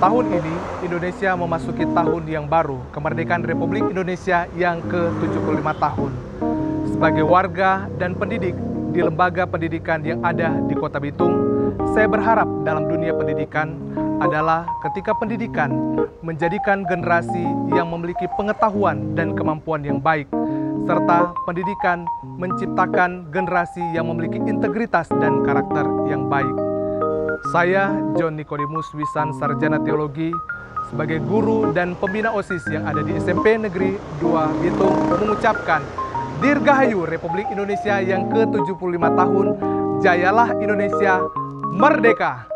Tahun ini Indonesia memasuki tahun yang baru, kemerdekaan Republik Indonesia yang ke-75 tahun. Sebagai warga dan pendidik di lembaga pendidikan yang ada di Kota Bitung, saya berharap dalam dunia pendidikan adalah ketika pendidikan menjadikan generasi yang memiliki pengetahuan dan kemampuan yang baik, serta pendidikan menciptakan generasi yang memiliki integritas dan karakter yang baik. Saya John Nikodemus Wisan Sarjana Teologi sebagai guru dan pembina OSIS yang ada di SMP Negeri 2 Bitung mengucapkan Dirgahayu Republik Indonesia yang ke-75 tahun, jayalah Indonesia merdeka.